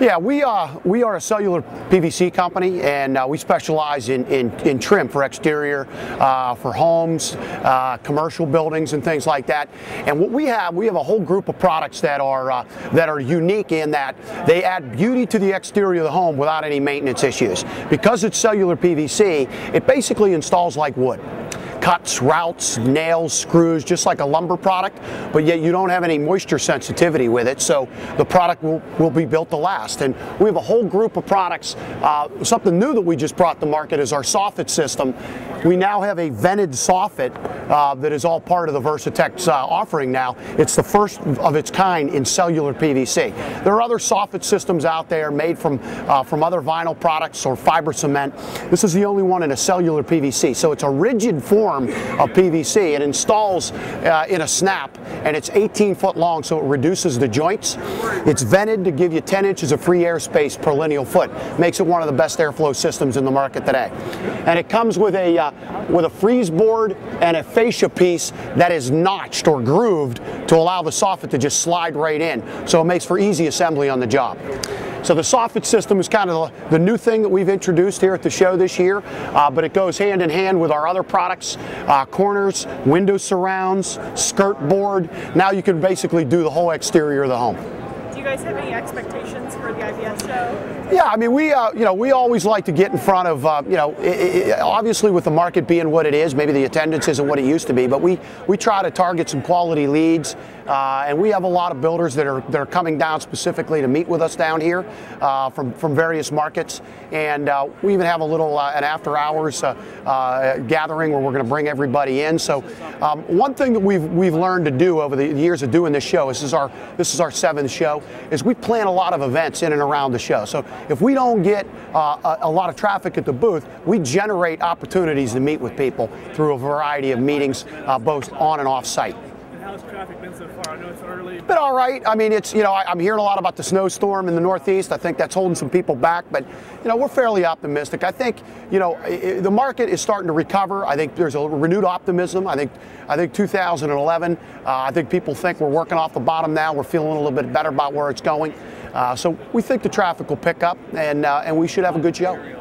Yeah, we uh, we are a cellular PVC company, and uh, we specialize in, in, in, trim for exterior, uh, for homes, uh, commercial buildings, and things like that. And what we have, we have a whole group of products that are uh, that are unique in that they add beauty to the exterior of the home without any maintenance issues. Because it's cellular PVC, it basically installs like wood cuts, routes, nails, screws, just like a lumber product, but yet you don't have any moisture sensitivity with it, so the product will, will be built to last. And we have a whole group of products. Uh, something new that we just brought to market is our soffit system. We now have a vented soffit uh, that is all part of the Versatex uh, offering now. It's the first of its kind in cellular PVC. There are other soffit systems out there made from, uh, from other vinyl products or fiber cement. This is the only one in a cellular PVC, so it's a rigid form form of PVC. It installs uh, in a snap and it's 18 foot long so it reduces the joints. It's vented to give you 10 inches of free airspace per lineal foot. Makes it one of the best airflow systems in the market today. And it comes with a, uh, with a frieze board and a fascia piece that is notched or grooved to allow the soffit to just slide right in. So it makes for easy assembly on the job. So the soffit system is kind of the, new thing that we've introduced here at the show this year, uh, but it goes hand in hand with our other products, uh, corners, window surrounds, skirt board. Now you can basically do the whole exterior of the home. You guys have any expectations for the IBS show? Yeah, I mean, we uh, you know we always like to get in front of uh, you know it, it, obviously with the market being what it is, maybe the attendance isn't what it used to be, but we we try to target some quality leads. Uh, and we have a lot of builders that are that are coming down specifically to meet with us down here uh, from from various markets, and uh, we even have a little uh, an after hours gathering where we're going to bring everybody in. So um, one thing that we've we've learned to do over the years of doing this show, this is our this is our seventh show, is we plan a lot of events in and around the show. So if we don't get uh, a, a lot of traffic at the booth, we generate opportunities to meet with people through a variety of meetings, uh, both on and off site how's traffic been so far? I know it's early. Been all right. I mean, it's you know I, am hearing a lot about the snowstorm in the Northeast. I think that's holding some people back, but you know we're fairly optimistic. I think you know it, the market is starting to recover. I think there's a renewed optimism. I think I think 2011. Uh, I think people think we're working off the bottom now. We're feeling a little bit better about where it's going. Uh, so we think the traffic will pick up, and uh, and we should have a good show.